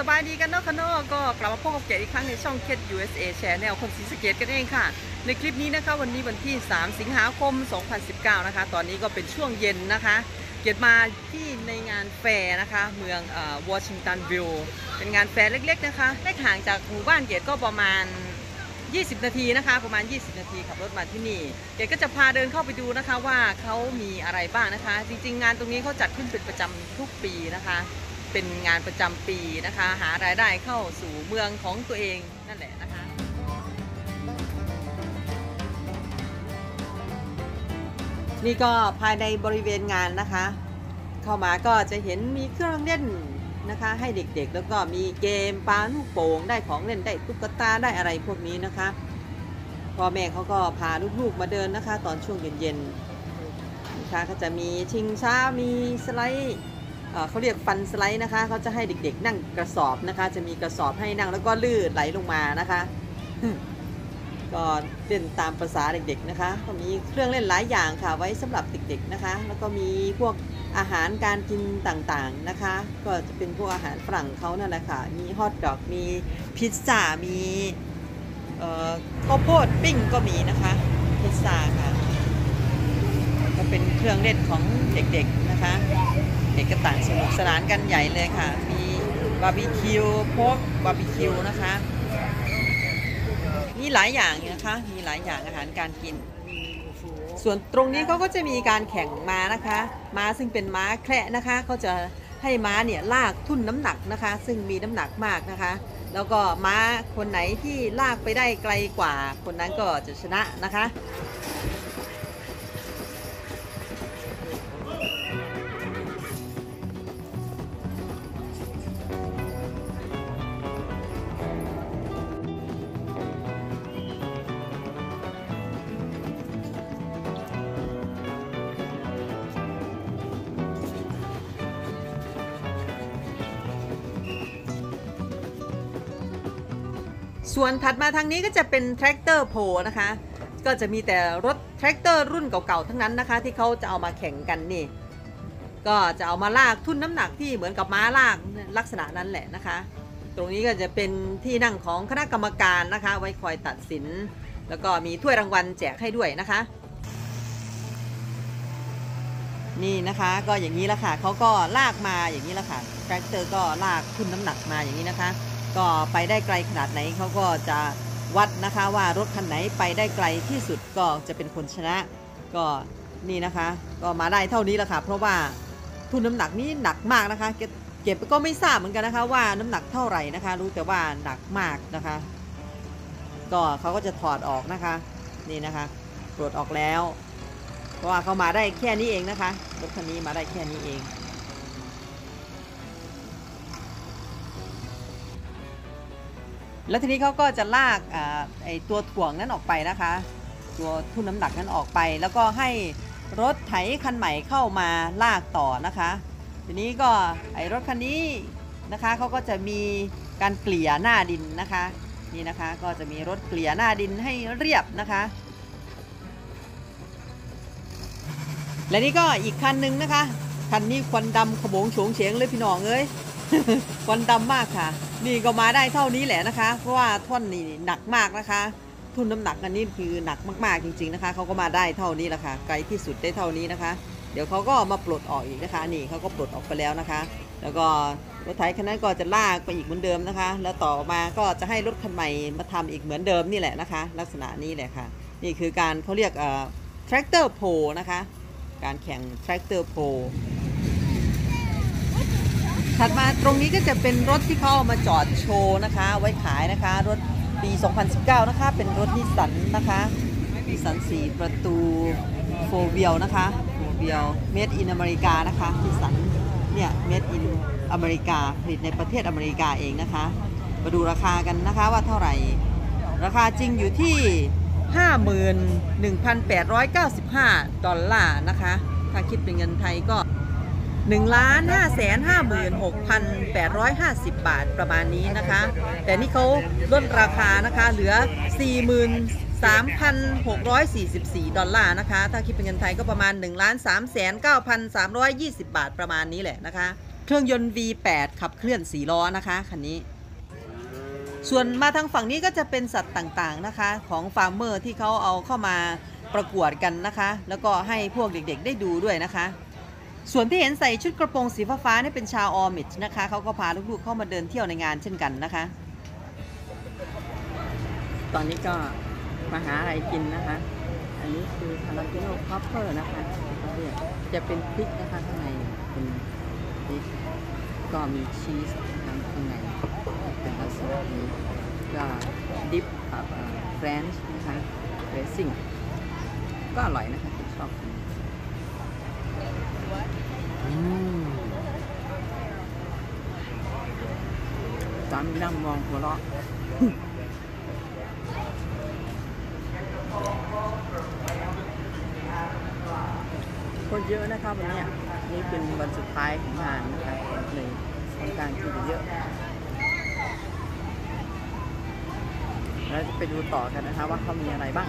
สบายดีกันเนาะคะเนาะก็กลับมาพบกับเกดอีกครั้งในช่องเคด USA Channel คนศรีสะเกษกันเองค่ะ ในคลิปนี้นะคะวันนี้วันที่ 3 สิงหาคม 2019 นะคะ ตอนนี้ก็เป็นช่วงเย็นนะคะ เกดมาที่ในงานแฟร์นะคะ เมืองวอชิงตันวิลเป็นงานแฟร์เล็ก ๆ นะคะเล็กห่างจากหมู่บ้านเกดก็ประมาณ 20 นาทีนะคะ ประมาณ 20 นาทีขับรถมาที่นี่ เกดก็จะพาเดินเข้าไปดูนะคะว่าเขามีอะไรบ้างนะคะ จริงๆ งานตรงนี้เขาจัดขึ้นเป็นประจำทุกปีนะคะ เป็นงานประจำปีนะคะ หารายได้เข้าสู่เมืองของตัวเองนั่นแหละนะคะนี่ก็ภายในบริเวณงานนะคะ เข้ามาก็จะเห็นมีเครื่องเล่นนะคะ ให้เด็กๆ แล้วก็มีเกมปาลูกโป่งได้ของเล่นได้ตุ๊กตาได้อะไรพวกนี้นะคะพ่อแม่เขาก็พาลูกๆมาเดินนะคะ ตอนช่วงเย็นๆนะคะก็จะมีชิงช้ามีสไลด์ เขาเรียกฟันสไลด์นะคะเขาจะให้เด็กๆ นั่งกระสอบนะคะ จะมีกระสอบให้นั่งแล้วก็ลื่นไหลลงมานะคะ ก็เล่นตามภาษาเด็กๆนะคะก็มีเครื่องเล่นหลายอย่างค่ะไว้สำหรับเด็กๆนะคะ แล้วก็มีพวกอาหารการกินต่างๆนะคะ ก็จะเป็นพวกอาหารฝรั่งเขานั่นแหละค่ะ มีฮอทดอก มีพิซซ่า มีข้าวโพดปิ้งก็มีนะคะ พิซซ่าค่ะ ก็เป็นเครื่องเล่นของเด็กๆนะคะ เด็กก็ต่างสนุกสนานกันใหญ่เลยค่ะ มีบาร์บีคิวพวกบาร์บีคิวนะคะ มีหลายอย่างนะคะ มีหลายอย่างอาหารการกิน ส่วนตรงนี้เขาก็จะมีการแข่งม้านะคะ ม้าซึ่งเป็นม้าแคระนะคะเขาจะให้ม้าเนี่ยลากทุ่นน้ำหนักนะคะ ซึ่งมีน้ำหนักมากนะคะ แล้วก็ม้าคนไหนที่ลากไปได้ไกลกว่า คนนั้นก็จะชนะนะคะ ส่วนถัดมาทางนี้ก็จะเป็น tractor pull นะคะ ก็จะมีแต่รถแทรกเตอร์รุ่นเก่าๆทั้งนั้นนะคะ ที่เขาจะเอามาแข่งกันนี่ ก็จะเอามาลากทุ่นน้ำหนักที่เหมือนกับม้าลากลักษณะนั้นแหละนะคะ ตรงนี้ก็จะเป็นที่นั่งของคณะกรรมการนะคะ ไว้คอยตัดสิน แล้วก็มีถ้วยรางวัลแจกให้ด้วยนะคะ นี่นะคะก็อย่างนี้ละค่ะเขาก็ลากมาอย่างนี้ละค่ะแทรกเตอร์ก็ลากทุ่นน้ำหนักมาอย่างนี้นะคะ ก็ไปได้ไกลขนาดไหนเขาก็จะวัดนะคะว่ารถคันไหนไปได้ไกลที่สุดก็จะเป็นคนชนะ ก็นี่นะคะ ก็มาได้เท่านี้แหละค่ะเพราะว่าทุนน้ำหนักนี้หนักมากนะคะ เก็บก็ไม่ทราบเหมือนกันนะคะ ว่าน้ำหนักเท่าไหร่นะคะ รู้แต่ว่าหนักมากนะคะ ก็เขาก็จะถอดออกนะคะนี่นะคะปลดออกแล้ว เพราะว่าเขามาได้แค่นี้เองนะคะรถคันนี้มาได้แค่นี้เอง แล้วทีนี้เขาก็จะลากไอตัวถ่วงนั้นออกไปนะคะ ตัวทุ่นน้ำหนักนั้นออกไป แล้วก็ให้รถไถคันใหม่เข้ามาลากต่อนะคะ ทีนี้ก็ไอรถคันนี้นะคะเขาก็จะมีการเกลี่ยหน้าดินนะคะนี่นะคะก็จะมีรถเกลี่ยหน้าดินให้เรียบนะคะ และนี่ก็อีกคันหนึ่งนะคะคันนี้ควันดำขโมงโฉงเฉงเลยพี่น้องเอ้ยควันดำมากค่ะ นี่ก็มาได้เท่านี้แหละนะคะ เพราะว่าท่อนนี่หนักมากนะคะ ทุนน้ำหนักอันนี้คือหนักมากๆจริง ๆนะคะเขาก็มาได้เท่านี้แหละค่ะไกลที่สุดได้เท่านี้นะคะ เดี๋ยวเขาก็มาปลดออกอีกนะคะ นี่เขาก็ปลดออกไปแล้วนะคะ แล้วก็รถไถคันนั้นก็จะลากไปอีกเหมือนเดิมนะคะ แล้วต่อมาก็จะให้รถคันใหม่มาทำอีกเหมือนเดิมนี่แหละนะคะ ลักษณะนี้แหละค่ะ นี่คือการเขาเรียกเอ่อ tractor pull นะคะ การแข่ง tractor pull ถัดมาตรงนี้ก็จะเป็นรถที่เขาเอามาจอดโชว์นะคะ ไว้ขายนะคะ รถปี 2019 นะคะ เป็นรถนิสสันนะคะนิสสัน4ประตูโฟเวียลนะคะโฟเวียลเมดอินอเมริกานะคะนิสสันเนี่ยเมดอินอเมริกาผลิตในประเทศอเมริกาเองนะคะ มาดูราคากันนะคะว่าเท่าไหร่ ราคาจริงอยู่ที่ 51,895 ดอลลาร์นะคะ ถ้าคิดเป็นเงินไทยก็ 1ล้าน5แสน56,850 บาทประมาณนี้นะคะ แต่นี่เขาลดราคานะคะเหลือ 43,644 ดอลลาร์นะคะ ถ้าคิดเป็นเงินไทยก็ประมาณ1ล้าน3แสน9,320 บาทประมาณนี้แหละนะคะ เครื่องยนต์ V8 ขับเคลื่อน 4 ล้อนะคะคันนี้ ส่วนมาทางฝั่งนี้ก็จะเป็นสัตว์ต่างๆนะคะ ของ farmer ที่เขาเอาเข้ามาประกวดกันนะคะ แล้วก็ให้พวกเด็กๆได้ดูด้วยนะคะ ส่วนที่เห็นใส่ชุดกระโปรงสีฟ้าๆนี่เป็นชาวออมิชนะคะเขาก็พาลูกๆเข้ามาเดินเที่ยวในงานเช่นกันนะคะ ตอนนี้ก็มาหาอะไรกินนะคะ อันนี้คือ jalapeño popper นะคะจะเป็นพริกนะคะข้างในเป็นพริกก็มีชีสนะคะข้างในเป็นลักษณะนี้ก็ดิฟกับเฟรนช์นะคะเรซซิ่งก็อร่อยนะคะที่ชอบกินอืมสามีนั่งมองหัวเราะคนเยอะนะคะวันนี้นี่เป็นวันสุดท้ายของงานนะคะเลยคนข้างที่เยอะเราจะไปดูต่อกันนะคะว่าเขามีอะไรบ้าง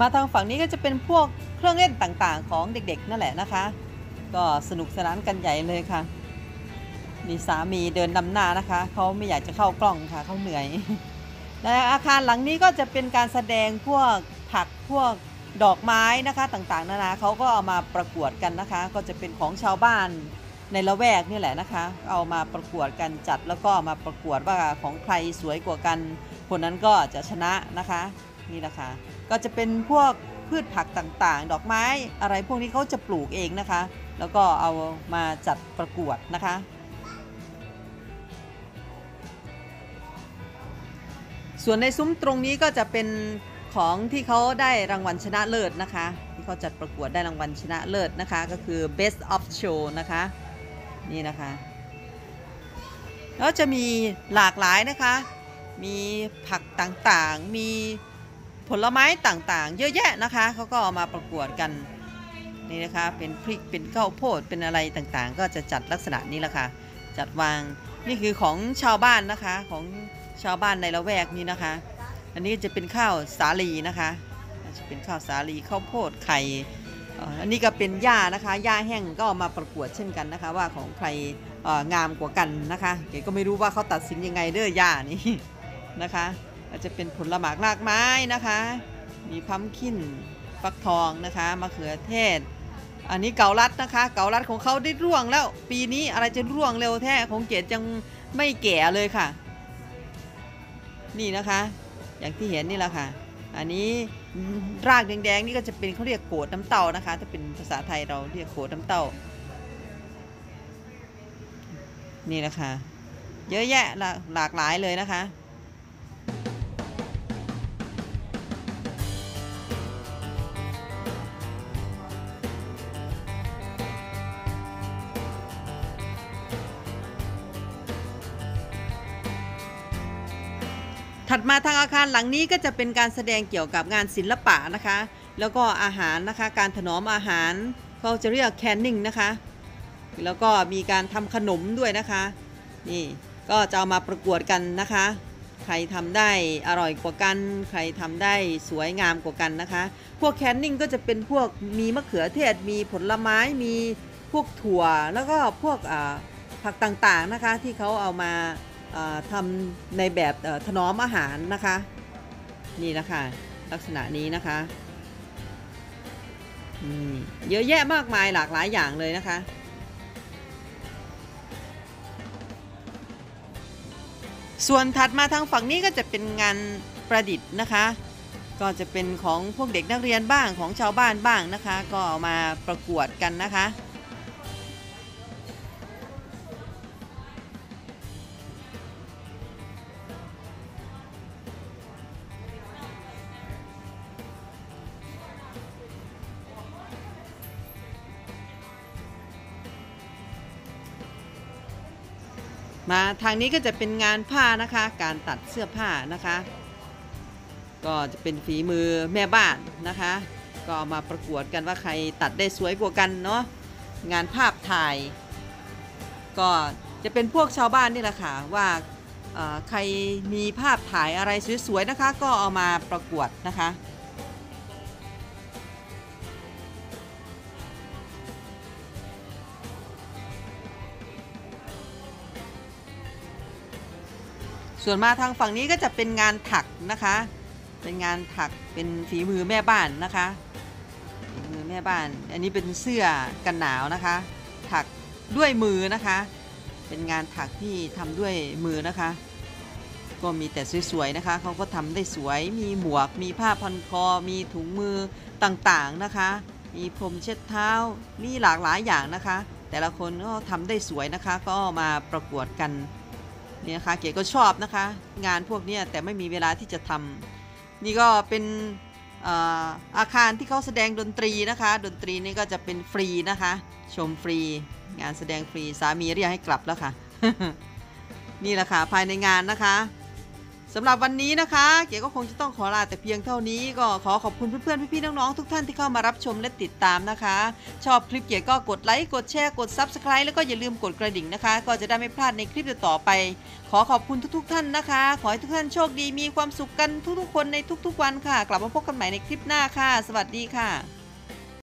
มาทางฝั่งนี้ก็จะเป็นพวกเครื่องเล่นต่างๆ ของเด็กๆ นั่นแหละนะคะ ก็สนุกสนานกันใหญ่เลยค่ะ มีสามีเดินนำหน้านะคะ เขาไม่อยากจะเข้ากล้องค่ะเขาเหนื่อย และอาคารหลังนี้ก็จะเป็นการแสดงพวกผักพวกดอกไม้นะคะต่างๆ นานาเขาก็เอามาประกวดกันนะคะ ก็จะเป็นของชาวบ้านในละแวกนี่แหละนะคะ เอามาประกวดกันจัดแล้วก็มาประกวดว่าของใครสวยกว่ากัน คนนั้นก็จะชนะนะคะนี่แหละคะ ก็จะเป็นพวกพืชผักต่างๆ ดอกไม้อะไรพวกนี้เขาจะปลูกเองนะคะ แล้วก็เอามาจัดประกวดนะคะ ส่วนในซุ้มตรงนี้ก็จะเป็นของที่เขาได้รางวัลชนะเลิศนะคะ ที่เขาจัดประกวดได้รางวัลชนะเลิศนะคะ ก็คือ best of show นะคะ นี่นะคะแล้วจะมีหลากหลายนะคะ มีผักต่างๆ มีผลไม้ต่างๆ เยอะแยะนะคะ เขาก็เอามาประกวดกัน นี่นะคะ เป็นพริกเป็นข้าวโพดเป็นอะไรต่างๆ ก็จะจัดลักษณะนี้แหละค่ะจัดวางนี่คือของชาวบ้านนะคะของชาวบ้านในละแวกนี้นะคะ อันนี้จะเป็นข้าวสาลีนะคะจะเป็นข้าวสาลีข้าวโพดไข่อันนี้ก็เป็นหญ้านะคะหญ้าแห้งก็มาประกวดเช่นกันนะคะ ว่าของใครงามกว่ากันนะคะเก๋ก็ไม่รู้ว่าเขาตัดสินยังไงเด้อหญ้านี่นะคะก็จะเป็นผลหมากรากไม้นะคะ มีพัมคินฟักทองนะคะมะเขือเทศ อันนี้เกาลัดนะคะ เกาลัดของเขาได้ร่วงแล้ว ปีนี้อะไรจะร่วงเร็วแท้ของเกดยังไม่แก่เลยค่ะ นี่นะคะ อย่างที่เห็นนี่แหละค่ะ อันนี้รากแดงๆนี่ก็จะเป็นเขาเรียกโกดน้ำเต้านะคะ ถ้าเป็นภาษาไทยเราเรียกโกดน้ำเต้า นี่แหละค่ะ เยอะแยะหลากหลายเลยนะคะ ถัดมาทางอาคารหลังนี้ก็จะเป็นการแสดงเกี่ยวกับงานศิลปะนะคะ แล้วก็อาหารนะคะ การถนอมอาหารเขาจะเรียกแคนนิงนะคะ แล้วก็มีการทำขนมด้วยนะคะ นี่ก็จะเอามาประกวดกันนะคะ ใครทำได้อร่อยกว่ากัน ใครทำได้สวยงามกว่ากันนะคะ พวกแคนนิงก็จะเป็นพวกมีมะเขือเทศ มีผลไม้ มีพวกถั่ว แล้วก็พวกผักต่างๆนะคะที่เขาเอามา ทำในแบบถนอมอาหารนะคะ นี่นะคะลักษณะนี้นะคะเยอะแยะมากมายหลากหลายอย่างเลยนะคะ ส่วนถัดมาทางฝั่งนี้ก็จะเป็นงานประดิษฐ์นะคะ ก็จะเป็นของพวกเด็กนักเรียนบ้างของชาวบ้านบ้างนะคะ ก็เอามาประกวดกันนะคะ มาทางนี้ก็จะเป็นงานผ้านะคะ การตัดเสื้อผ้านะคะ ก็จะเป็นฝีมือแม่บ้านนะคะ ก็มาประกวดกันว่าใครตัดได้สวยกว่ากันเนาะงานภาพถ่าย ก็จะเป็นพวกชาวบ้านนี่แหละค่ะว่าใครมีภาพถ่ายอะไรสวยๆนะคะ ก็เอามาประกวดนะคะ ส่วนมาทางฝั่งนี้ก็จะเป็นงานถักนะคะ เป็นงานถักเป็นฝีมือแม่บ้านนะคะฝีมือแม่บ้าน อันนี้เป็นเสื้อกันหนาวนะคะ ถักด้วยมือนะคะ เป็นงานถักที่ทำด้วยมือนะคะ ก็มีแต่สวยๆนะคะเขาก็ทำได้สวยมีหมวก มีผ้าพันคอ มีถุงมือต่างๆนะคะ มีพรมเช็ดเท้า มีหลากหลายอย่างนะคะ แต่ละคนก็ทำได้สวยนะคะ ก็มาประกวดกัน นี่นะคะเก๋ก็ชอบนะคะ งานพวกนี้แต่ไม่มีเวลาที่จะทำนี่ก็เป็นเอ่ออาคารที่เขาแสดงดนตรีนะคะ ดนตรีนี่ก็จะเป็นฟรีนะคะ ชมฟรี งานแสดงฟรีสามีเรียกให้กลับแล้วค่ะ นี่แหละค่ะภายในงานนะคะ สำหรับวันนี้นะคะ เก๋ก็คงจะต้องขอลาแต่เพียงเท่านี้ก็ขอขอบคุณเพื่อนๆ พี่ๆ น้องๆ ทุกท่านที่เข้ามารับชมและติดตามนะคะ ชอบคลิปเก๋ก็กดไลค์ กดแชร์ กด Subscribe แล้วก็อย่าลืมกดกระดิ่งนะคะ ก็จะได้ไม่พลาดในคลิปต่อไป ขอขอบคุณทุกๆ ท่านนะคะ ขอให้ทุกท่านโชคดีมีความสุขกันทุกๆ คนในทุกๆ วันค่ะ กลับมาพบกันใหม่ในคลิปหน้าค่ะ สวัสดีค่ะ